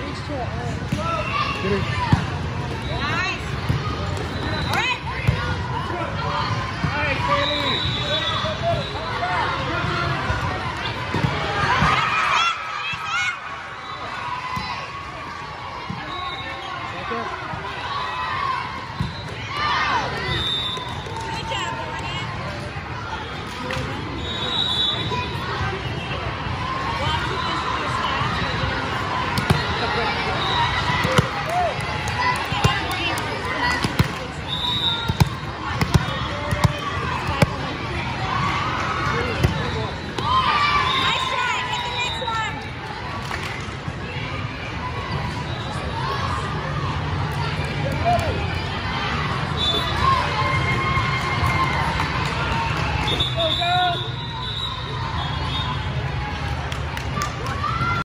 Get it. Fogão!